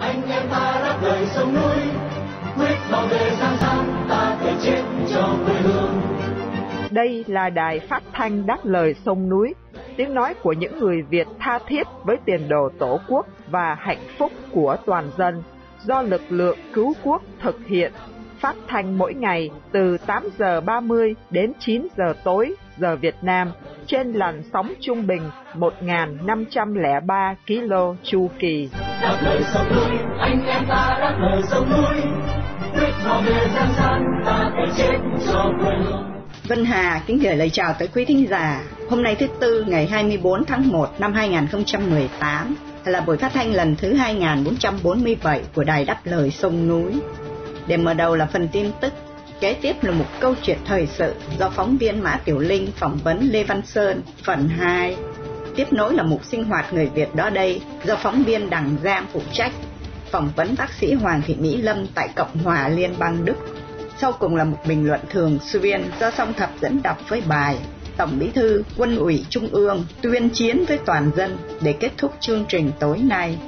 anh em ta đáp lời sông núi. Quyết bảo vệ sang sáng ta thể chết cho quê hương. Đây là đài phát thanh đáp lời sông núi. Tiếng nói của những người Việt tha thiết với tiền đồ tổ quốc và hạnh phúc của toàn dân do lực lượng cứu quốc thực hiện. Phát thanh mỗi ngày từ 8 giờ 30 đến 9 giờ tối giờ Việt Nam trên làn sóng trung bình 1.503 km chu kỳ. Đáp lời sông núi, anh em ta đáp lời sông núi, quyết bảo vệ gian gian ta phải chết cho quê hương. Vân Hà kính gửi lời chào tới quý thính giả. Hôm nay thứ Tư ngày 24 tháng 1 năm 2018 là buổi phát thanh lần thứ 2447 của Đài Đáp Lời Sông Núi. Để mở đầu là phần tin tức, kế tiếp là một câu chuyện thời sự do phóng viên Mã Tiểu Linh phỏng vấn Lê Văn Sơn, phần 2. Tiếp nối là mục sinh hoạt người Việt đó đây do phóng viên Đằng Giang phụ trách, phỏng vấn bác sĩ Hoàng Thị Mỹ Lâm tại Cộng hòa Liên bang Đức. Sau cùng là một bình luận thường xuyên do song thập dẫn đọc với bài Tổng Bí thư Quân ủy Trung ương tuyên chiến với toàn dân để kết thúc chương trình tối nay.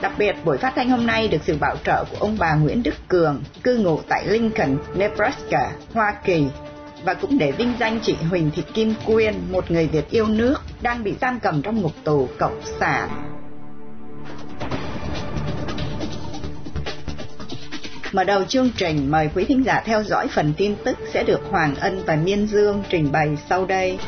Đặc biệt, buổi phát thanh hôm nay được sự bảo trợ của ông bà Nguyễn Đức Cường, cư ngụ tại Lincoln, Nebraska, Hoa Kỳ, và cũng để vinh danh chị Huỳnh Thị Kim Quyên, một người Việt yêu nước, đang bị giam cầm trong ngục tù Cộng sản. Mở đầu chương trình, mời quý thính giả theo dõi phần tin tức sẽ được Hoàng Ân và Miên Dương trình bày sau đây.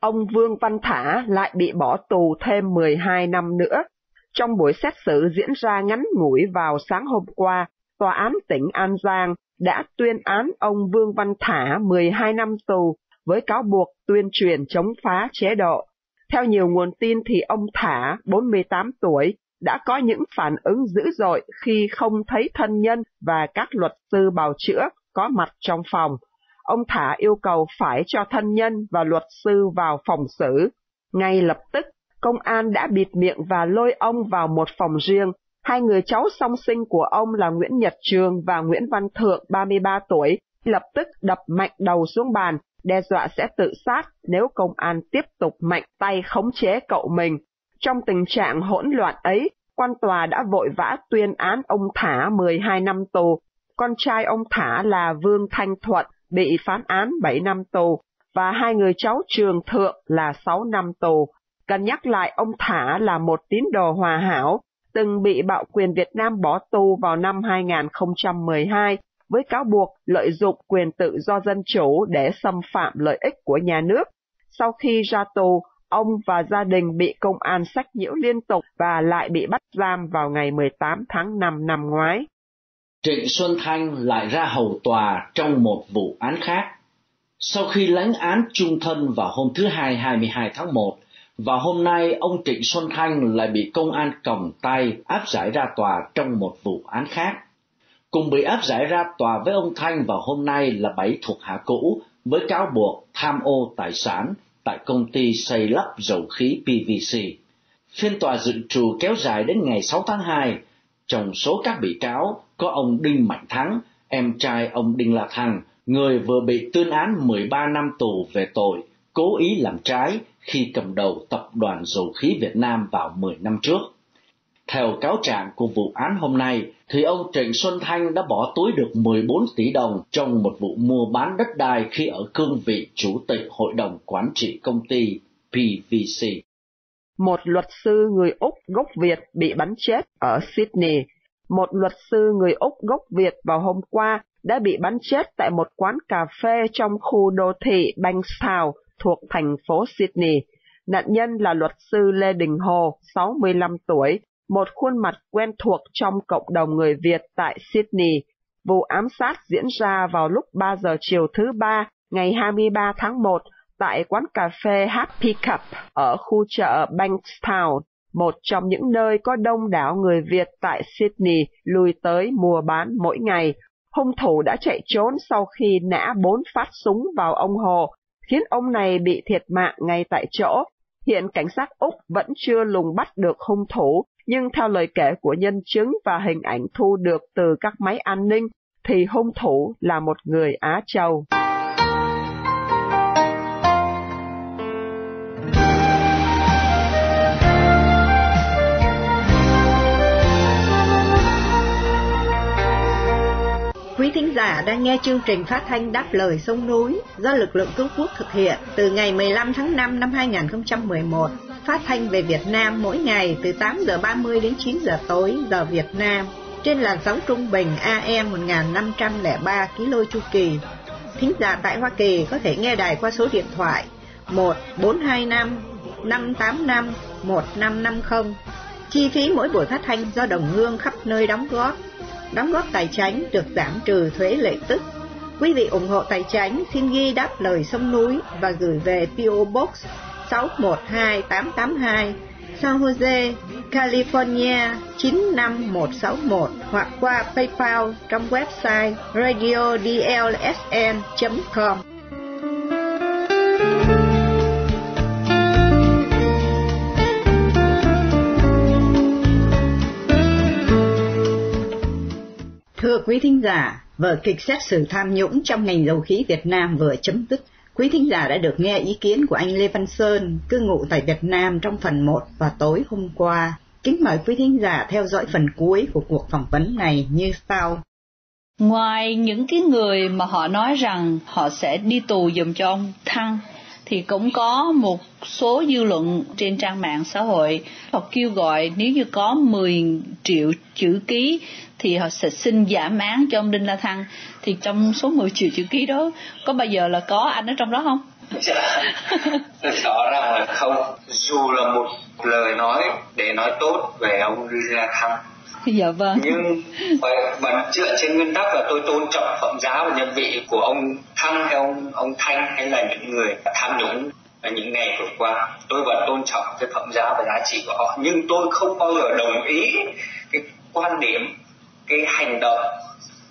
Ông Vương Văn Thả lại bị bỏ tù thêm 12 năm nữa. Trong buổi xét xử diễn ra ngắn ngủi vào sáng hôm qua, Tòa án tỉnh An Giang đã tuyên án ông Vương Văn Thả 12 năm tù với cáo buộc tuyên truyền chống phá chế độ. Theo nhiều nguồn tin thì ông Thả, 48 tuổi, đã có những phản ứng dữ dội khi không thấy thân nhân và các luật sư bào chữa có mặt trong phòng. Ông Thả yêu cầu phải cho thân nhân và luật sư vào phòng xử. Ngay lập tức, công an đã bịt miệng và lôi ông vào một phòng riêng. Hai người cháu song sinh của ông là Nguyễn Nhật Trường và Nguyễn Văn Thượng, 33 tuổi, lập tức đập mạnh đầu xuống bàn, đe dọa sẽ tự sát nếu công an tiếp tục mạnh tay khống chế cậu mình. Trong tình trạng hỗn loạn ấy, quan tòa đã vội vã tuyên án ông Thả 12 năm tù. Con trai ông Thả là Vương Thanh Thuận bị phán án 7 năm tù và hai người cháu Trường Thượng là 6 năm tù. Cần nhắc lại ông Thả là một tín đồ hòa hảo, từng bị bạo quyền Việt Nam bỏ tù vào năm 2012 với cáo buộc lợi dụng quyền tự do dân chủ để xâm phạm lợi ích của nhà nước. Sau khi ra tù, ông và gia đình bị công an sách nhiễu liên tục và lại bị bắt giam vào ngày 18 tháng 5 năm ngoái. Trịnh Xuân Thanh lại ra hầu tòa trong một vụ án khác. Sau khi lãnh án trung thân vào hôm thứ Hai 22 tháng 1, và hôm nay ông Trịnh Xuân Thanh lại bị công an còng tay áp giải ra tòa trong một vụ án khác. Cùng bị áp giải ra tòa với ông Thanh vào hôm nay là bảy thuộc hạ cũ với cáo buộc tham ô tài sản tại công ty xây lắp dầu khí PVC. Phiên tòa dự trù kéo dài đến ngày 6 tháng 2. Trong số các bị cáo có ông Đinh Mạnh Thắng, em trai ông Đinh La Thăng, người vừa bị tuyên án 13 năm tù về tội cố ý làm trái khi cầm đầu tập đoàn dầu khí Việt Nam vào 10 năm trước. Theo cáo trạng của vụ án hôm nay, thì ông Trịnh Xuân Thanh đã bỏ túi được 14 tỷ đồng trong một vụ mua bán đất đai khi ở cương vị chủ tịch hội đồng quản trị công ty PVC. Một luật sư người Úc gốc Việt bị bắn chết ở Sydney. Một luật sư người Úc gốc Việt vào hôm qua đã bị bắn chết tại một quán cà phê trong khu đô thị Bankstown thuộc thành phố Sydney. Nạn nhân là luật sư Lê Đình Hồ, 65 tuổi, một khuôn mặt quen thuộc trong cộng đồng người Việt tại Sydney. Vụ ám sát diễn ra vào lúc 3 giờ chiều thứ ba, ngày 23 tháng 1, tại quán cà phê Happy Cup ở khu chợ Bankstown, một trong những nơi có đông đảo người Việt tại Sydney lui tới mua bán mỗi ngày. Hung thủ đã chạy trốn sau khi nã bốn phát súng vào ông Hồ, khiến ông này bị thiệt mạng ngay tại chỗ. Hiện cảnh sát Úc vẫn chưa lùng bắt được hung thủ, nhưng theo lời kể của nhân chứng và hình ảnh thu được từ các máy an ninh, thì hung thủ là một người Á Châu. Giả đang nghe chương trình phát thanh đáp lời sông núi do lực lượng cứu quốc thực hiện từ ngày 15 tháng 5 năm 2011, phát thanh về Việt Nam mỗi ngày từ 8 giờ 30 đến 9 giờ tối giờ Việt Nam trên làn sóng trung bình AM 1503 km chu kỳ. Thính giả tại Hoa Kỳ có thể nghe đài qua số điện thoại 1 425 585 1550. Chi phí mỗi buổi phát thanh do đồng hương khắp nơi đóng góp đóng góp tài chánh được giảm trừ thuế lệ tức. Quý vị ủng hộ tài chánh xin ghi đáp lời sông núi và gửi về PO Box 612882 San Jose, California 95161 hoặc qua PayPal trong website radiodlsn.com. Thưa quý thính giả, vở kịch xét xử tham nhũng trong ngành dầu khí Việt Nam vừa chấm dứt. Quý thính giả đã được nghe ý kiến của anh Lê Văn Sơn, cư ngụ tại Việt Nam trong phần 1 và tối hôm qua. Kính mời quý thính giả theo dõi phần cuối của cuộc phỏng vấn này như sau. Ngoài những cái người mà họ nói rằng họ sẽ đi tù dùm cho ông Thăng, thì cũng có một số dư luận trên trang mạng xã hội họ kêu gọi nếu như có 10 triệu chữ ký thì họ sẽ xin giảm án cho ông Đinh La Thăng. Thì trong số 10 triệu chữ ký đó có bao giờ là có anh ở trong đó không? Dạ, rõ ràng là không. Dù là một lời nói để nói tốt về ông Đinh La Thăng. Dạ vâng. Nhưng vẫn dựa trên nguyên tắc là tôi tôn trọng phẩm giá và nhân vị của ông thăng hay ông ông thanh hay là những người tham nhũng những ngày vừa qua. Tôi vẫn tôn trọng cái phẩm giá và giá trị của họ. Nhưng tôi không bao giờ đồng ý cái quan điểm cái hành động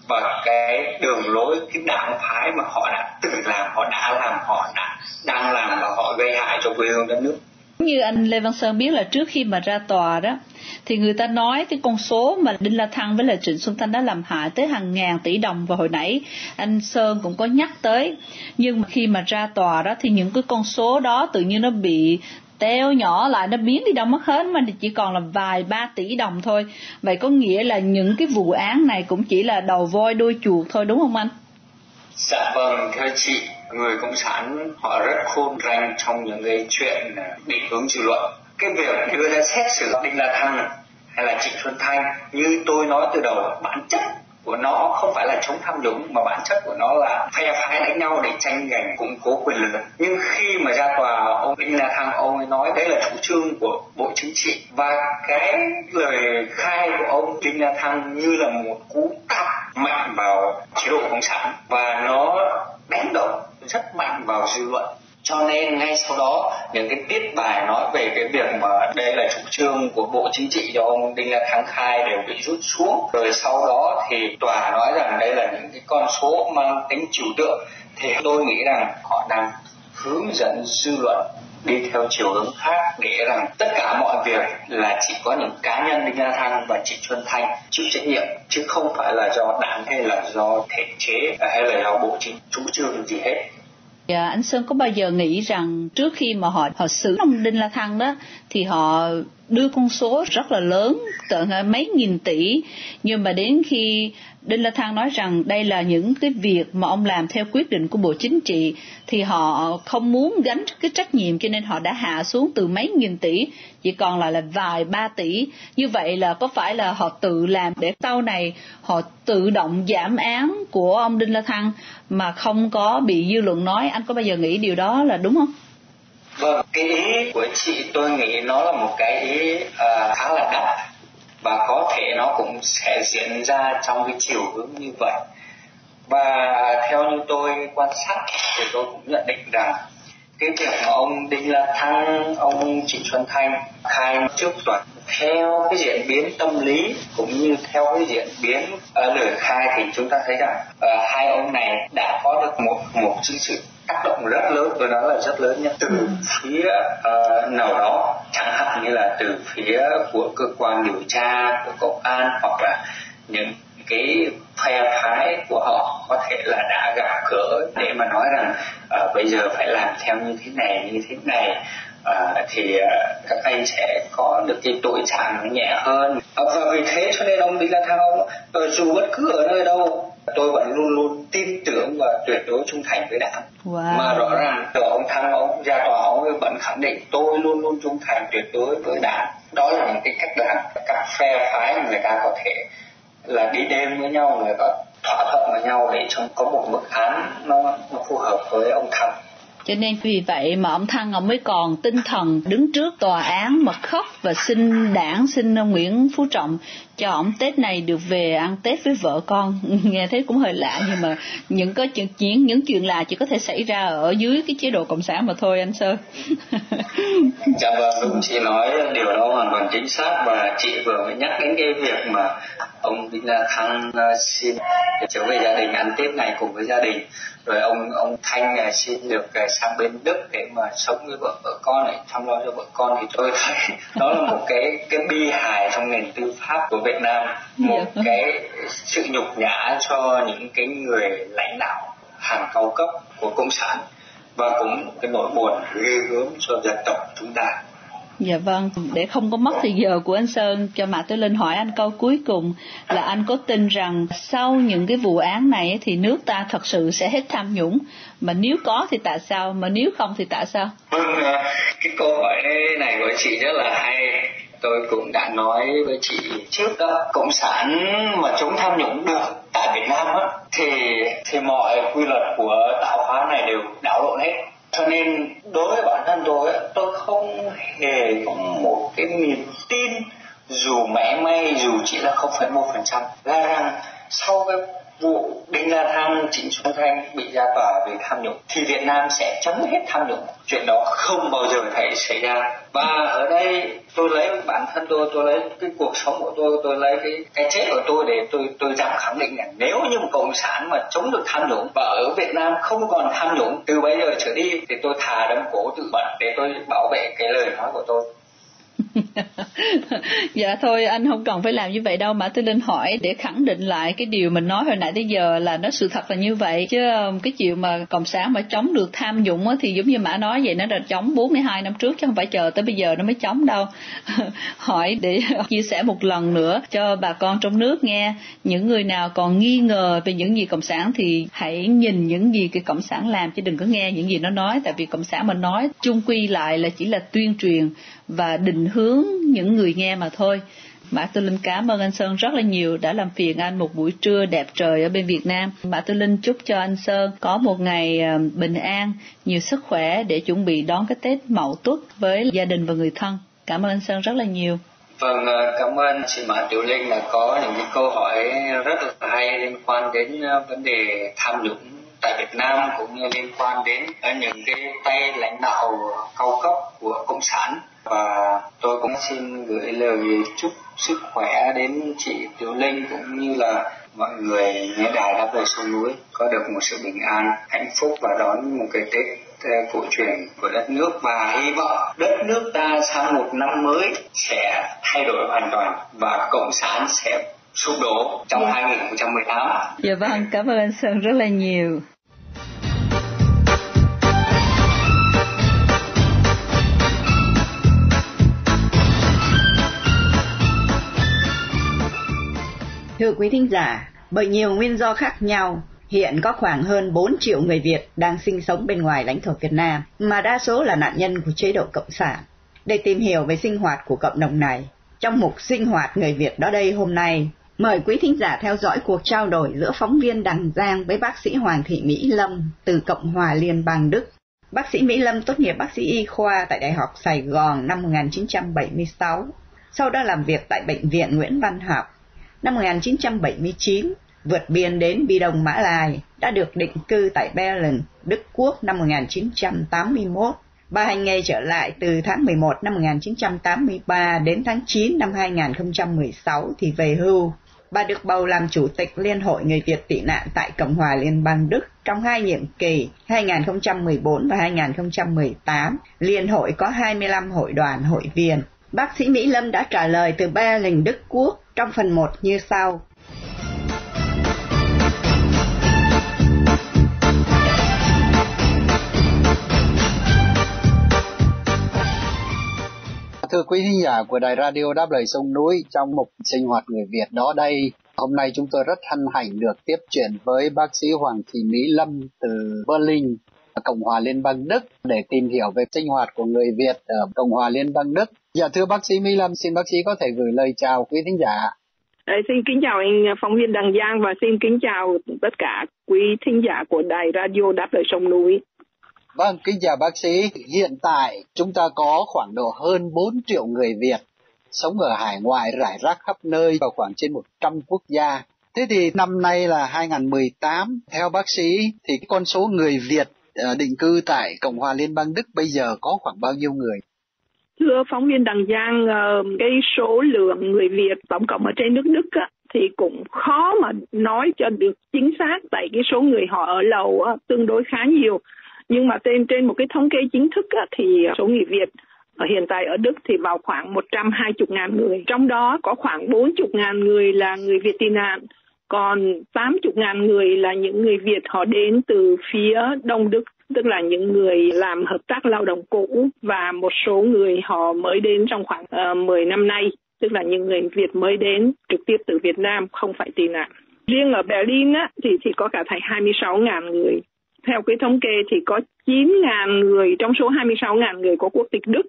và cái đường lối, cái đảng phái mà họ đã từng làm, họ đã làm, họ đã đang làm và họ gây hại cho quê hương đất nước. Như anh Lê Văn Sơn biết là trước khi mà ra tòa đó, thì người ta nói cái con số mà Đinh La Thăng với là Trịnh Xuân Thanh đã làm hại tới hàng ngàn tỷ đồng và hồi nãy, anh Sơn cũng có nhắc tới. Nhưng mà khi mà ra tòa đó thì những cái con số đó tự nhiên nó bị teo nhỏ lại, nó biến đi đâu mất hết, mà chỉ còn là vài ba tỷ đồng thôi. Vậy có nghĩa là những cái vụ án này cũng chỉ là đầu voi đuôi chuột thôi, đúng không anh? Dạ vâng thưa chị, người cộng sản họ rất khôn ranh trong những cái chuyện à, định hướng dư luận. Cái việc đưa ra xét xử đinh la thăng hay là trịnh xuân thanh, như tôi nói từ đầu, bản chất của nó không phải là chống tham nhũng, mà bản chất của nó là phe phái đánh nhau để tranh giành, củng cố quyền lực. Nhưng khi mà ra tòa, ông đinh la thăng, ông ấy nói đấy là chủ trương của bộ chính trị. Và cái lời khai của ông đinh la thăng như là một cú tát mạnh vào chế độ cộng sản. Và nó đánh động rất mạnh vào dư luận cho nên ngay sau đó, những cái tiết bài nói về cái việc mà đây là chủ trương của bộ chính trị do ông đinh la thắng khai đều bị rút xuống. Rồi sau đó thì tòa nói rằng đây là những cái con số mang tính trừu tượng. Thì tôi nghĩ rằng họ đang hướng dẫn dư luận đi theo chiều hướng khác để rằng tất cả mọi việc là chỉ có những cá nhân đinh la thăng và chị xuân thanh chịu trách nhiệm, chứ không phải là do đảng hay là do thể chế à, hay là do bộ chính chủ trương gì hết. Dạ, anh Sơn có bao giờ nghĩ rằng trước khi mà họ họ xử ông Đinh La Thăng đó thì họ đưa con số rất là lớn tận mấy nghìn tỷ. Nhưng mà đến khi Đinh La Thăng nói rằng đây là những cái việc mà ông làm theo quyết định của Bộ Chính trị thì họ không muốn gánh cái trách nhiệm cho nên họ đã hạ xuống từ mấy nghìn tỷ chỉ còn lại là vài ba tỷ. Như vậy là có phải là họ tự làm để sau này họ tự động giảm án của ông Đinh La Thăng mà không có bị dư luận nói? Anh có bao giờ nghĩ điều đó là đúng không? Vâng, cái ý của chị tôi nghĩ nó là một cái ý uh, khá là đắt và có thể nó cũng sẽ diễn ra trong cái chiều hướng như vậy. Và theo như tôi quan sát thì tôi cũng nhận định rằng cái việc mà ông Đinh La Thăng, ông Trịnh Xuân Thanh khai trước tòa theo cái diễn biến tâm lý cũng như theo cái diễn biến ở lời khai thì chúng ta thấy rằng uh, hai ông này đã có được một một sự tác động rất lớn tôi nói là rất lớn nhé từ ừ. phía uh, nào đó chẳng hạn như là từ phía của cơ quan điều tra của công an hoặc là những cái phe phái của họ có thể là đã gặp gỡ để mà nói rằng uh, bây giờ phải làm theo như thế này như thế này uh, thì các anh sẽ có được cái tội trạng nhẹ hơn uh, và vì thế cho nên ông Đinh La Thăng ông dù bất cứ ở nơi đâu tôi vẫn luôn luôn tin tuyệt đối trung thành với đảng. Wow. mà rõ ràng từ ông thăng ông ra tòa ông vẫn khẳng định tôi luôn luôn trung thành tuyệt đối với đảng. Đó là những cái cách đảng. Các phe phái người ta có thể là đi đêm với nhau người ta thỏa thuận với nhau để trong có một mức án nó, nó phù hợp với ông thăng. Cho nên vì vậy mà ông Thăng ông mới còn tinh thần đứng trước tòa án mà khóc và xin đảng xin Nguyễn Phú Trọng cho ông Tết này được về ăn Tết với vợ con. Nghe thấy cũng hơi lạ, nhưng mà những có chuyện những những chuyện lạ chỉ có thể xảy ra ở dưới cái chế độ cộng sản mà thôi, anh Sơn. Dạ vâng đúng chị nói điều đó hoàn toàn chính xác và chị vừa mới nhắc đến cái việc mà ông Đinh La Thăng ờ, xin trở về gia đình, ăn Tết này cùng với gia đình. Rồi ông ông Thanh ờ, xin được ờ, sang bên Đức để mà sống với vợ vợ con này, chăm lo cho vợ con. Thì tôi thấy đó là một cái cái bi hài trong nền tư pháp của Việt Nam một dạ. cái sự nhục nhã cho những cái người lãnh đạo hàng cao cấp của cộng sản và cũng cái nỗi buồn ghê gớm cho dân tộc chúng ta Dạ vâng, để không có mất thời giờ của anh Sơn cho Mạc Tử Linh hỏi anh câu cuối cùng là anh có tin rằng sau những cái vụ án này thì nước ta thật sự sẽ hết tham nhũng mà nếu có thì tại sao mà nếu không thì tại sao? Vâng, cái câu hỏi này của chị rất là hay tôi cũng đã nói với chị trước đó, cộng sản mà chống tham nhũng được tại Việt Nam á, thì thì mọi quy luật của tạo hóa này đều đảo lộn hết. Cho nên đối với bản thân tôi tôi không hề có một cái niềm tin dù mẻ may, dù chỉ là không phẩy một phần trăm. Là rằng sau cái vụ Đinh La Thăng, Trịnh Xuân Thanh bị ra tòa về tham nhũng thì Việt Nam sẽ chấm hết tham nhũng. Chuyện đó không bao giờ thể xảy ra. Và ở đây tôi lấy bản thân tôi, tôi lấy cái cuộc sống của tôi, tôi lấy cái cái chết của tôi để tôi tôi dám khẳng định rằng nếu như một cộng sản mà chống được tham nhũng và ở Việt Nam không còn tham nhũng từ bây giờ trở đi thì tôi thà đâm cổ tự bật để tôi bảo vệ cái lời nói của tôi. dạ thôi, anh không cần phải làm như vậy đâu mà tôi linh hỏi để khẳng định lại cái điều mình nói hồi nãy tới giờ là nó sự thật là như vậy. Chứ um, cái chuyện mà cộng sản mà chống được tham nhũng thì giống như mã nói vậy, nó đã chống 42 năm trước chứ không phải chờ tới bây giờ nó mới chống đâu. Hỏi để chia sẻ một lần nữa cho bà con trong nước nghe. Những người nào còn nghi ngờ về những gì cộng sản thì hãy nhìn những gì cái cộng sản làm, chứ đừng có nghe những gì nó nói. Tại vì cộng sản mà nói chung quy lại là chỉ là tuyên truyền và định hướng những người nghe mà thôi. Mã Tư Linh cảm ơn anh Sơn rất là nhiều đã làm phiền anh một buổi trưa đẹp trời ở bên Việt Nam. Mã Tư Linh chúc cho anh Sơn có một ngày ờ, bình an, nhiều sức khỏe để chuẩn bị đón cái Tết Mậu Tuất với gia đình và người thân. Cảm ơn anh Sơn rất là nhiều. Vâng, ờ, cảm ơn chị Mã Tiểu Linh đã có những cái câu hỏi rất là hay liên quan đến ờ, vấn đề tham nhũng tại Việt Nam cũng như liên quan đến những cái tay lãnh đạo cao cấp của cộng sản và tôi cũng xin gửi lời chúc sức khỏe đến chị Tiểu Linh cũng như là mọi người nghe đài đáp lời sông núi có được một sự bình an hạnh phúc và đón một cái tết ờ, cổ truyền của đất nước và hy vọng đất nước ta sang một năm mới sẽ thay đổi hoàn toàn và cộng sản sẽ sụp đổ trong yeah. 2018. Dạ vâng, cảm ơn anh Sơn rất là nhiều. Thưa quý thính giả, bởi nhiều nguyên do khác nhau, hiện có khoảng hơn 4 triệu người Việt đang sinh sống bên ngoài lãnh thổ Việt Nam, mà đa số là nạn nhân của chế độ Cộng sản. Để tìm hiểu về sinh hoạt của cộng đồng này, trong mục sinh hoạt người Việt đó đây hôm nay, mời quý thính giả theo dõi cuộc trao đổi giữa phóng viên Đằng Giang với bác sĩ Hoàng Thị Mỹ Lâm từ Cộng hòa Liên bang Đức. Bác sĩ Mỹ Lâm tốt nghiệp bác sĩ y khoa tại Đại học Sài Gòn năm 1976, sau đó làm việc tại Bệnh viện Nguyễn Văn Học năm 1979 vượt biên đến Bi Đông Mã Lai, đã được định cư tại Berlin, Đức Quốc năm 1981. Bà hành nghề trở lại từ tháng 11 năm 1983 đến tháng 9 năm 2016 thì về hưu. Bà được bầu làm chủ tịch Liên hội Người Việt tị nạn tại Cộng hòa Liên bang Đức trong hai nhiệm kỳ 2014 và 2018. Liên hội có 25 hội đoàn hội viên. Bác sĩ Mỹ Lâm đã trả lời từ Berlin, Đức Quốc trong phần 1 như sau. Thưa quý khán giả của Đài Radio Đáp Lời Sông Núi, trong mục sinh hoạt người Việt đó đây, Hôm nay chúng tôi rất hân hạnh được tiếp chuyện với bác sĩ Hoàng Thị Mỹ Lâm từ Berlin, Cộng hòa Liên bang Đức để tìm hiểu về sinh hoạt của người Việt ở Cộng hòa Liên bang Đức. Dạ thưa bác sĩ Mỹ Lâm, xin bác sĩ có thể gửi lời chào quý thính giả. À, xin kính chào anh phóng viên Đằng Giang và xin kính chào tất cả quý thính giả của đài radio đáp lời sông núi. Vâng, kính chào bác sĩ. Hiện tại chúng ta có khoảng độ hơn 4 triệu người Việt sống ở hải ngoại rải rác khắp nơi và khoảng trên 100 quốc gia. Thế thì năm nay là 2018, theo bác sĩ thì con số người Việt Ờ, định cư tại Cộng hòa Liên bang Đức bây giờ có khoảng bao nhiêu người? Thưa phóng viên Đằng Giang, ờ, cái số lượng người Việt tổng cộng ở trên nước Đức á, thì cũng khó mà nói cho được chính xác tại cái số người họ ở lầu á, tương đối khá nhiều. Nhưng mà trên trên một cái thống kê chính thức á, thì số người Việt ở hiện tại ở Đức thì vào khoảng 120 ngàn người. Trong đó có khoảng 40 ngàn người là người Việt tị nạn, còn 80 ngàn người là những người Việt họ đến từ phía Đông Đức tức là những người làm hợp tác lao động cũ và một số người họ mới đến trong khoảng ờ, uh, 10 năm nay, tức là những người Việt mới đến trực tiếp từ Việt Nam không phải tị nạn. Riêng ở Berlin á, thì chỉ có cả thầy 26.000 người. Theo cái thống kê thì có 9.000 người trong số 26.000 người có quốc tịch Đức,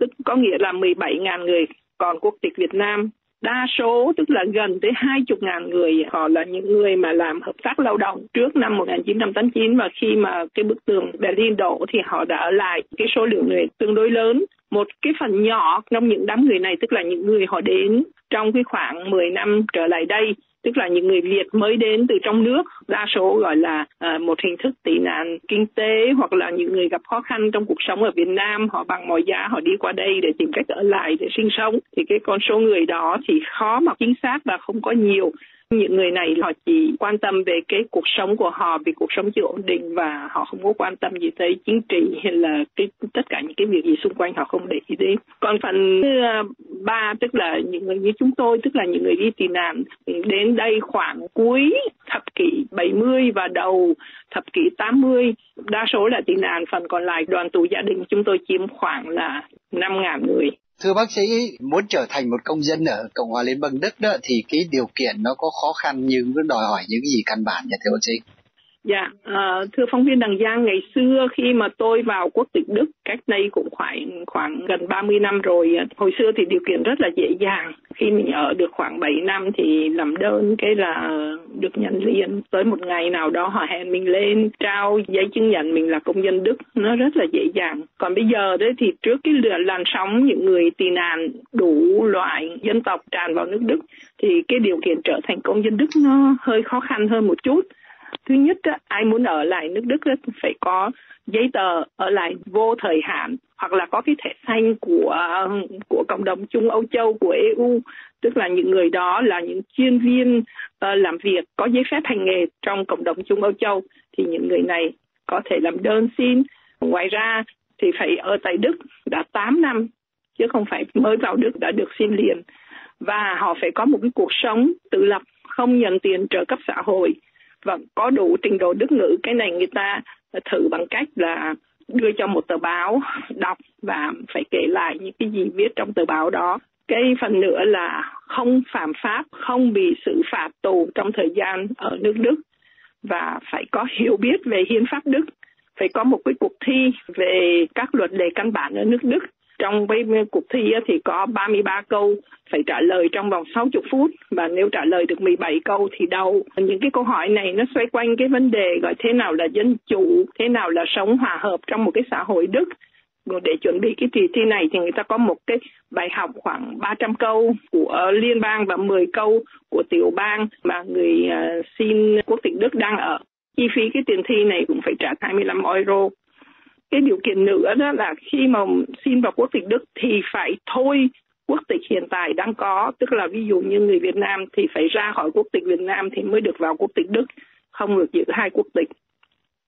tức có nghĩa là 17.000 người còn quốc tịch Việt Nam đa số, tức là gần tới hai chục ngàn người, họ là những người mà làm hợp tác lao động trước năm 1989 và khi mà cái bức tường Berlin đổ thì họ đã ở lại cái số lượng người tương đối lớn. Một cái phần nhỏ trong những đám người này, tức là những người họ đến trong cái khoảng 10 năm trở lại đây tức là những người Việt mới đến từ trong nước, đa số gọi là uh, một hình thức tị nạn kinh tế hoặc là những người gặp khó khăn trong cuộc sống ở Việt Nam, họ bằng mọi giá họ đi qua đây để tìm cách ở lại để sinh sống. Thì cái con số người đó thì khó mà chính xác và không có nhiều những người này, họ chỉ quan tâm về cái cuộc sống của họ vì cuộc sống chưa ổn định và họ không có quan tâm gì tới chính trị hay là cái, tất cả những cái việc gì xung quanh họ không để ý đến. Còn phần thứ à, ba, tức là những người như chúng tôi, tức là những người đi tị nạn, đến đây khoảng cuối thập kỷ 70 và đầu thập kỷ 80 đa số là tị nạn, phần còn lại đoàn tù gia đình chúng tôi chiếm khoảng là 5.000 người. Thưa bác sĩ, muốn trở thành một công dân ở Cộng hòa Liên bang Đức đó thì cái điều kiện nó có khó khăn nhưng vẫn đòi hỏi những gì căn bản nhỉ thưa bác sĩ? Dạ, uh, thưa phóng viên Đằng Giang, ngày xưa khi mà tôi vào quốc tịch Đức cách đây cũng khoảng khoảng gần 30 năm rồi, ờ, hồi xưa thì điều kiện rất là dễ dàng. Khi mình ở được khoảng 7 năm thì làm đơn cái là được nhận liền. Tới một ngày nào đó họ hẹn mình lên trao giấy chứng nhận mình là công dân Đức, nó rất là dễ dàng. Còn bây giờ đấy thì trước cái làn sóng những người tị nạn đủ loại dân tộc tràn vào nước Đức thì cái điều kiện trở thành công dân Đức nó hơi khó khăn hơn một chút thứ nhất ai muốn ở lại nước đức phải có giấy tờ ở lại vô thời hạn, hoặc là có cái thẻ xanh của của cộng đồng chung Âu Châu, của EU tức là những người đó là những chuyên viên ờ, làm việc, có giấy phép hành nghề trong cộng đồng chung Âu Châu. Thì những người này có thể làm đơn xin. Ngoài ra thì phải ở tại Đức đã 8 năm, chứ không phải mới vào Đức đã được xin liền. Và họ phải có một cái cuộc sống tự lập, không nhận tiền trợ cấp xã hội và có đủ trình độ đức ngữ. Cái này người ta thử bằng cách là đưa cho một tờ báo đọc và phải kể lại những cái gì viết trong tờ báo đó. Cái phần nữa là không phạm pháp, không bị xử phạt tù trong thời gian ở nước đức và phải có hiểu biết về hiến pháp đức. Phải có một cái cuộc thi về các luật lệ căn bản ở nước đức trong cái cuộc thi thì có 33 câu phải trả lời trong vòng 60 phút và nếu trả lời được 17 câu thì đâu. Những cái câu hỏi này nó xoay quanh cái vấn đề gọi thế nào là dân chủ, thế nào là sống hòa hợp trong một cái xã hội Đức. Để chuẩn bị cái kỳ thi này thì người ta có một cái bài học khoảng 300 câu của liên bang và 10 câu của tiểu bang mà người à, xin quốc tịch Đức đang ở. Chi phí cái tiền thi này cũng phải trả 25 euro cái điều kiện nữa đó là khi mà xin vào quốc tịch Đức thì phải thôi quốc tịch hiện tại đang có. Tức là ví dụ như người Việt Nam thì phải ra khỏi quốc tịch Việt Nam thì mới được vào quốc tịch Đức, không được giữ hai quốc tịch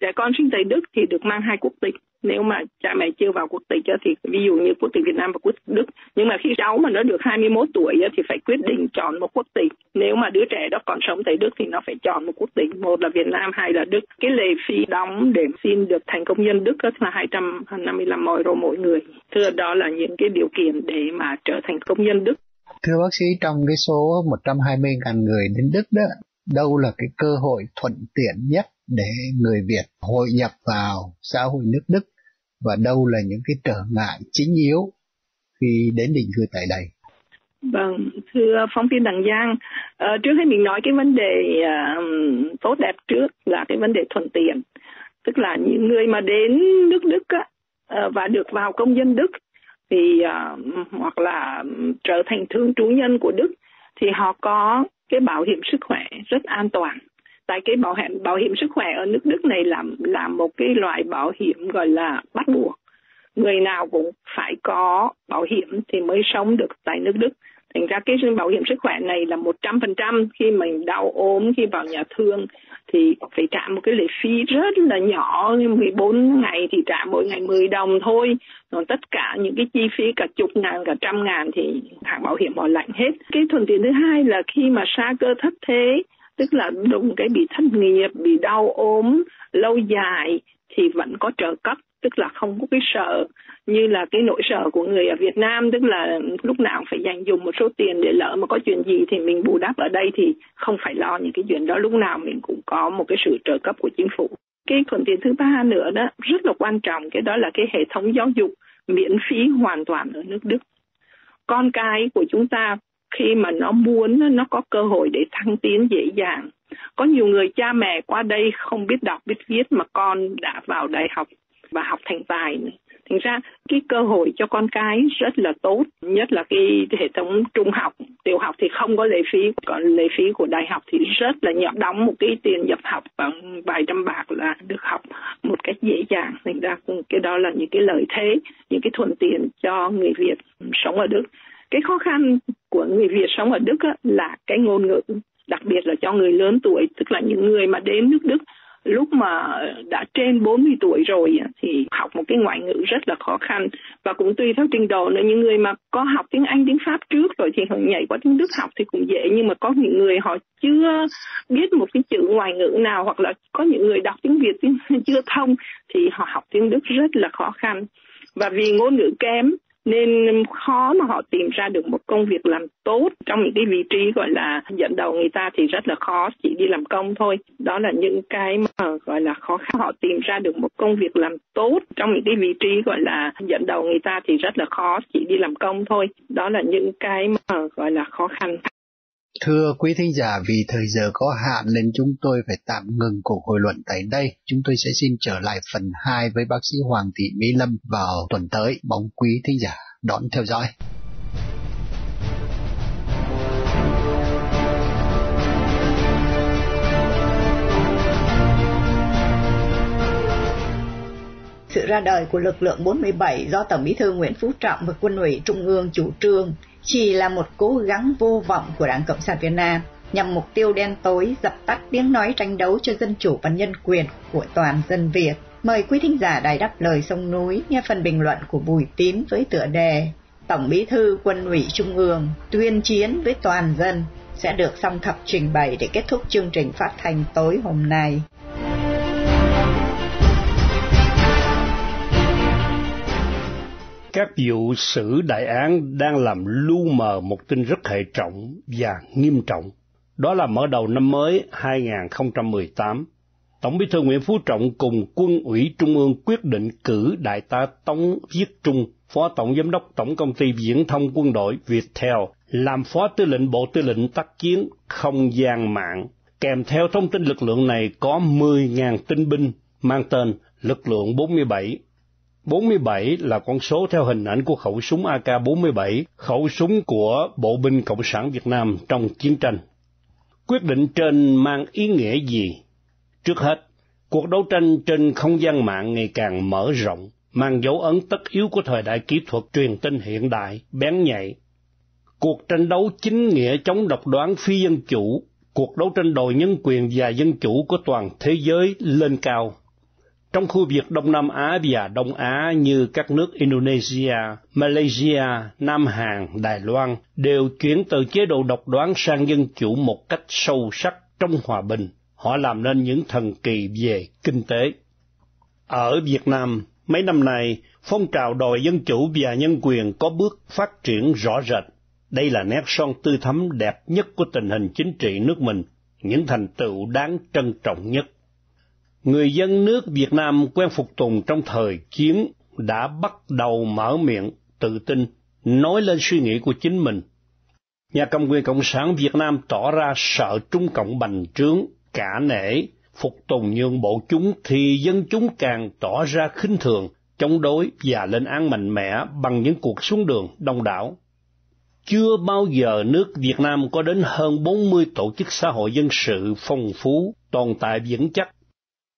trẻ con sinh tại Đức thì được mang hai quốc tịch. Nếu mà cha mẹ chưa vào quốc tịch thì ví dụ như quốc tịch Việt Nam và quốc tịch Đức. Nhưng mà khi cháu mà nó được 21 tuổi thì phải quyết định chọn một quốc tịch. Nếu mà đứa trẻ đó còn sống tại Đức thì nó phải chọn một quốc tịch. Một là Việt Nam hai là Đức. Cái lệ phí đóng để xin được thành công dân Đức là 255 euro mỗi người. Thưa đó là những cái điều kiện để mà trở thành công dân Đức. Thưa bác sĩ, trong cái số 120.000 người đến Đức đó, đâu là cái cơ hội thuận tiện nhất để người Việt hội nhập vào xã hội nước Đức. Và đâu là những cái trở ngại chính yếu khi đến định cư tại đây? Vâng, thưa phóng viên Đặng Giang, ờ, trước khi mình nói cái vấn đề ờ, tốt đẹp trước là cái vấn đề thuận tiện, tức là những người mà đến nước Đức á, ờ, và được vào công dân Đức thì hoặc là trở thành thương trú nhân của Đức thì họ có cái bảo hiểm sức khỏe rất an toàn tại cái bảo hiểm bảo hiểm sức khỏe ở nước Đức này là là một cái loại bảo hiểm gọi là bắt buộc. Người nào cũng phải có bảo hiểm thì mới sống được tại nước Đức. Thành ra cái bảo hiểm sức khỏe này là một trăm phần trăm khi mình đau ốm, khi vào nhà thương thì phải trả một cái lệ phí rất là nhỏ 14 ngày thì trả mỗi ngày 10 đồng thôi. Còn tất cả những cái chi phí cả chục ngàn, cả trăm ngàn thì hãng bảo hiểm họ lạnh hết. Cái thuận tiện thứ hai là khi mà xa cơ thất thế tức là đụng cái bị thất nghiệp, bị đau ốm lâu dài thì vẫn có trợ cấp, tức là không có cái sợ. Như là cái nỗi sợ của người ở Việt Nam, tức là lúc nào phải dành dùng một số tiền để lỡ mà có chuyện gì thì mình bù đắp ở đây thì không phải lo những cái chuyện đó. Lúc nào mình cũng có một cái sự trợ cấp của chính phủ. Cái thuận tiện thứ ba nữa đó, rất là quan trọng, cái đó là cái hệ thống giáo dục miễn phí hoàn toàn ở nước Đức. Con cái của chúng ta khi mà nó muốn, nó có cơ hội để thăng tiến dễ dàng. Có nhiều người cha mẹ qua đây không biết đọc, biết viết mà con đã vào đại học và học thành tài thành ra cái cơ hội cho con cái rất là tốt, nhất là cái hệ thống trung học. Tiểu học thì không có lệ phí, còn lệ phí của đại học thì rất là nhỏ. Đóng một cái tiền nhập học bằng vài trăm bạc là được học một cách dễ dàng. Thành ra cái đó là những cái lợi thế, những cái thuận tiện cho người việt sống ở đức cái khó khăn của người Việt sống ở Đức á, là cái ngôn ngữ đặc biệt là cho người lớn tuổi tức là những người mà đến nước Đức lúc mà đã trên 40 tuổi rồi thì học một cái ngoại ngữ rất là khó khăn. Và cũng tùy theo trình độ nữa những người mà có học tiếng Anh tiếng Pháp trước rồi thì họ nhảy qua tiếng Đức học thì cũng dễ. Nhưng mà có những người họ chưa biết một cái chữ ngoại ngữ nào hoặc là có những người đọc tiếng Việt tiếng chưa thông thì họ học tiếng Đức rất là khó khăn. Và vì ngôn ngữ kém nên khó mà họ tìm ra được một công việc làm tốt trong những cái vị trí, gọi là, dẫn đầu người ta thì rất là khó, chỉ đi làm công thôi. Đó là những cái mà, gọi là, khó khăn. Họ tìm ra được một công việc làm tốt trong những cái vị trí, gọi là, dẫn đầu người ta thì rất là khó, chỉ đi làm công thôi. Đó là những cái mà, gọi là, khó khăn. Thưa quý thính giả, vì thời giờ có hạn nên chúng tôi phải tạm ngừng cuộc hội luận tại đây. Chúng tôi sẽ xin trở lại phần 2 với bác sĩ Hoàng Thị Mỹ Lâm vào tuần tới. Bóng quý thính giả đón theo dõi. Sự ra đời của lực lượng 47 do Tổng bí thư Nguyễn Phú Trọng và Quân ủy Trung ương chủ trương chỉ là một cố gắng vô vọng của Đảng Cộng sản Việt Nam, nhằm mục tiêu đen tối dập tắt tiếng nói tranh đấu cho dân chủ và nhân quyền của toàn dân Việt. Mời quý thính giả đài đáp lời sông núi, nghe phần bình luận của Bùi Tín với tựa đề Tổng Bí thư Quân ủy Trung ương tuyên chiến với toàn dân sẽ được song thập trình bày để kết thúc chương trình phát thanh tối hôm nay. Các vụ xử đại án đang làm lu mờ một tin rất hệ trọng và nghiêm trọng. Đó là mở đầu năm mới 2018. Tổng bí thư Nguyễn Phú Trọng cùng quân ủy Trung ương quyết định cử Đại tá Tống Viết Trung, Phó Tổng Giám đốc Tổng Công ty Viễn thông Quân đội Viettel, làm Phó Tư lệnh Bộ Tư lệnh tác chiến không gian mạng. Kèm theo thông tin lực lượng này có 10.000 tinh binh mang tên lực lượng 47 47 là con số theo hình ảnh của khẩu súng AK-47, khẩu súng của Bộ binh Cộng sản Việt Nam trong chiến tranh. Quyết định trên mang ý nghĩa gì? Trước hết, cuộc đấu tranh trên không gian mạng ngày càng mở rộng, mang dấu ấn tất yếu của thời đại kỹ thuật truyền tin hiện đại, bén nhạy. Cuộc tranh đấu chính nghĩa chống độc đoán phi dân chủ, cuộc đấu tranh đòi nhân quyền và dân chủ của toàn thế giới lên cao trong khu vực Đông Nam Á và Đông Á như các nước Indonesia, Malaysia, Nam Hàn, Đài Loan đều chuyển từ chế độ độc đoán sang dân chủ một cách sâu sắc trong hòa bình. Họ làm nên những thần kỳ về kinh tế. Ở Việt Nam, mấy năm nay, phong trào đòi dân chủ và nhân quyền có bước phát triển rõ rệt. Đây là nét son tươi thắm đẹp nhất của tình hình chính trị nước mình, những thành tựu đáng trân trọng nhất. Người dân nước Việt Nam quen phục tùng trong thời chiến đã bắt đầu mở miệng tự tin nói lên suy nghĩ của chính mình. Nhà cầm quyền Cộng sản Việt Nam tỏ ra sợ Trung Cộng bành trướng, cả nể, phục tùng nhượng bộ chúng thì dân chúng càng tỏ ra khinh thường, chống đối và lên án mạnh mẽ bằng những cuộc xuống đường đông đảo. Chưa bao giờ nước Việt Nam có đến hơn 40 tổ chức xã hội dân sự phong phú, tồn tại vững chắc,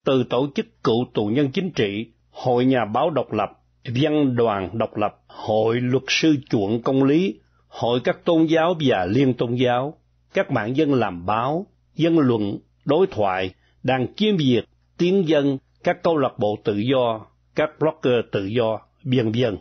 từ tổ chức cựu tù nhân chính trị, hội nhà báo độc lập, văn đoàn độc lập, hội luật sư chuộng công lý, hội các tôn giáo và liên tôn giáo, các mạng dân làm báo, dân luận, đối thoại, đàn chiêm việt, tiếng dân, các câu lạc bộ tự do, các blogger tự do, vân vân.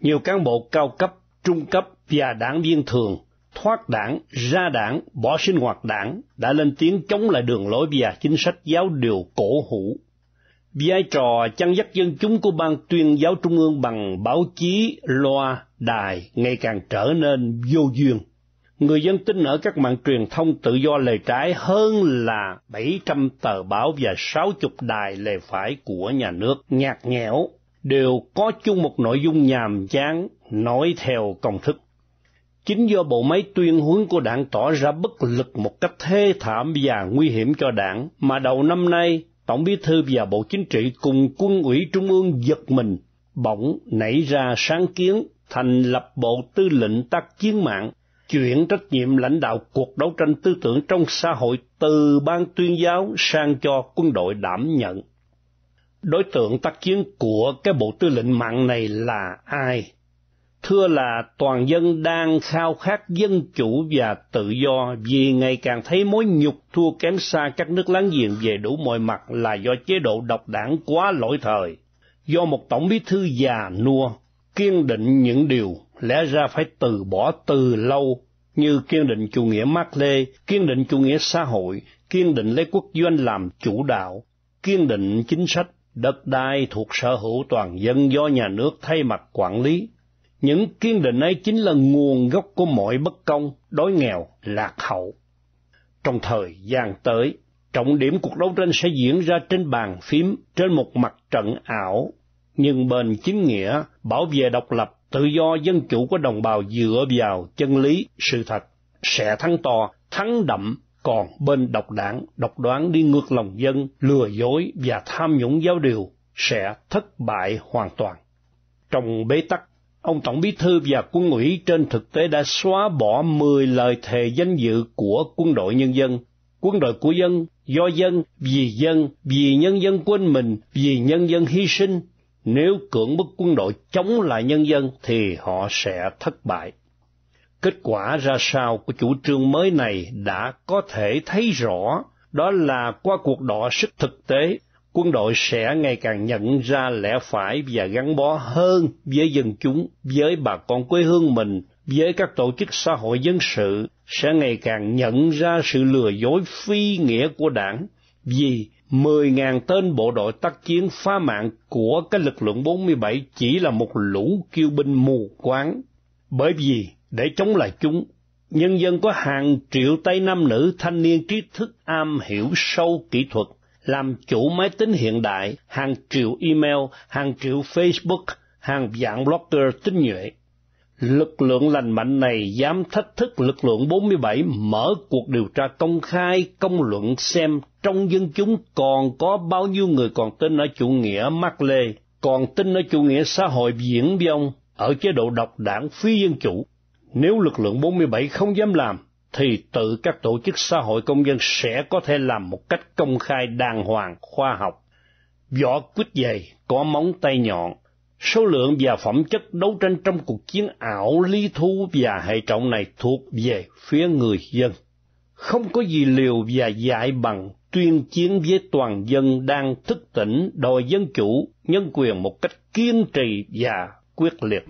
Nhiều cán bộ cao cấp, trung cấp và đảng viên thường thoát đảng, ra đảng, bỏ sinh hoạt đảng đã lên tiếng chống lại đường lối và chính sách giáo điều cổ hủ. Vai trò chăn dắt dân chúng của ban tuyên giáo trung ương bằng báo chí, loa, đài ngày càng trở nên vô duyên. Người dân tin ở các mạng truyền thông tự do lề trái hơn là 700 tờ báo và 60 đài lề phải của nhà nước nhạt nhẽo, đều có chung một nội dung nhàm chán, nói theo công thức. Chính do bộ máy tuyên huấn của đảng tỏ ra bất lực một cách thê thảm và nguy hiểm cho đảng, mà đầu năm nay, Tổng bí thư và Bộ Chính trị cùng quân ủy Trung ương giật mình, bỗng nảy ra sáng kiến thành lập Bộ Tư lệnh tác chiến mạng, chuyển trách nhiệm lãnh đạo cuộc đấu tranh tư tưởng trong xã hội từ ban tuyên giáo sang cho quân đội đảm nhận. Đối tượng tác chiến của cái Bộ Tư lệnh mạng này là ai? Thưa là toàn dân đang khao khát dân chủ và tự do vì ngày càng thấy mối nhục thua kém xa các nước láng giềng về đủ mọi mặt là do chế độ độc đảng quá lỗi thời, do một tổng bí thư già nua, kiên định những điều lẽ ra phải từ bỏ từ lâu như kiên định chủ nghĩa Mác Lê, kiên định chủ nghĩa xã hội, kiên định lấy quốc doanh làm chủ đạo, kiên định chính sách đất đai thuộc sở hữu toàn dân do nhà nước thay mặt quản lý, những kiên định ấy chính là nguồn gốc của mọi bất công, đói nghèo, lạc hậu. Trong thời gian tới, trọng điểm cuộc đấu tranh sẽ diễn ra trên bàn phím, trên một mặt trận ảo, nhưng bên chính nghĩa, bảo vệ độc lập, tự do dân chủ của đồng bào dựa vào chân lý, sự thật, sẽ thắng to, thắng đậm, còn bên độc đảng, độc đoán đi ngược lòng dân, lừa dối và tham nhũng giáo điều sẽ thất bại hoàn toàn. Trong bế tắc ông Tổng Bí Thư và quân ủy trên thực tế đã xóa bỏ 10 lời thề danh dự của quân đội nhân dân. Quân đội của dân, do dân, vì dân, vì nhân dân quên mình, vì nhân dân hy sinh. Nếu cưỡng bức quân đội chống lại nhân dân thì họ sẽ thất bại. Kết quả ra sao của chủ trương mới này đã có thể thấy rõ, đó là qua cuộc đọ sức thực tế quân đội sẽ ngày càng nhận ra lẽ phải và gắn bó hơn với dân chúng, với bà con quê hương mình, với các tổ chức xã hội dân sự, sẽ ngày càng nhận ra sự lừa dối phi nghĩa của đảng, vì 10.000 tên bộ đội tác chiến phá mạng của cái lực lượng 47 chỉ là một lũ kiêu binh mù quáng. Bởi vì, để chống lại chúng, nhân dân có hàng triệu tay nam nữ thanh niên trí thức am hiểu sâu kỹ thuật, làm chủ máy tính hiện đại, hàng triệu email, hàng triệu Facebook, hàng vạn blogger tinh nhuệ. Lực lượng lành mạnh này dám thách thức lực lượng 47 mở cuộc điều tra công khai, công luận xem trong dân chúng còn có bao nhiêu người còn tin ở chủ nghĩa Mác Lê, còn tin ở chủ nghĩa xã hội diễn biông ở chế độ độc đảng phi dân chủ. Nếu lực lượng 47 không dám làm, thì tự các tổ chức xã hội công dân sẽ có thể làm một cách công khai đàng hoàng, khoa học. Võ quýt dày, có móng tay nhọn, số lượng và phẩm chất đấu tranh trong cuộc chiến ảo lý thu và hệ trọng này thuộc về phía người dân. Không có gì liều và dại bằng tuyên chiến với toàn dân đang thức tỉnh đòi dân chủ, nhân quyền một cách kiên trì và quyết liệt.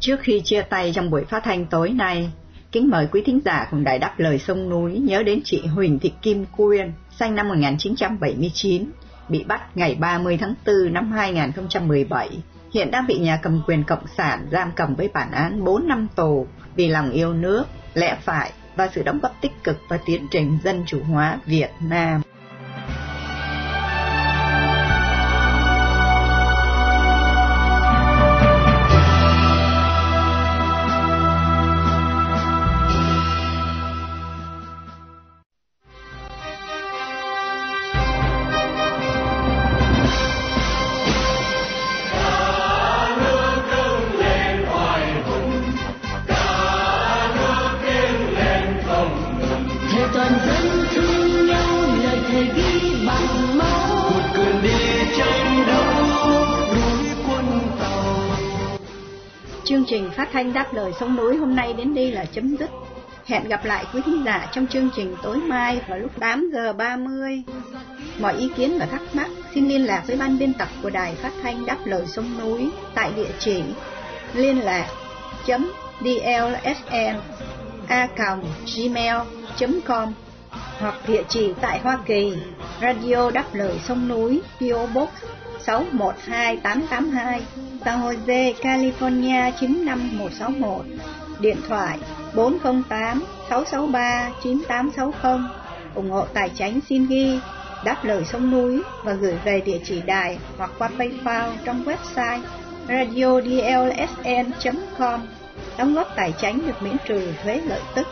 Trước khi chia tay trong buổi phát thanh tối nay, kính mời quý thính giả cùng Đài Đáp Lời Sông Núi nhớ đến chị Huỳnh Thị Kim Quyên, sinh năm 1979, bị bắt ngày 30 tháng 4 năm 2017. Hiện đang bị nhà cầm quyền Cộng sản giam cầm với bản án 4 năm tù vì lòng yêu nước, lẽ phải và sự đóng góp tích cực vào tiến trình dân chủ hóa Việt Nam. Thanh đáp lời sông núi, hôm nay đến đây là chấm dứt. Hẹn gặp lại quý khán giả trong chương trình tối mai vào lúc 8 giờ 30. Mọi ý kiến và thắc mắc, xin liên lạc với ban biên tập của đài phát thanh đáp lời sông núi tại địa chỉ liên lạc chấm dlsn a gmail com hoặc địa chỉ tại Hoa Kỳ, Radio Đáp Lời Sông Núi PO Box 612882 San Jose, California 95161 Điện thoại 408 663 9860 ủng hộ tài chính xin ghi đáp lời sông núi và gửi về địa chỉ đài hoặc qua PayPal trong website radiodlsn.com đóng góp tài chính được miễn trừ thuế lợi tức.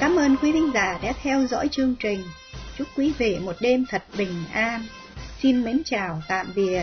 Cảm ơn quý thính giả đã theo dõi chương trình. Chúc quý vị một đêm thật bình an. Xin mến chào tạm biệt.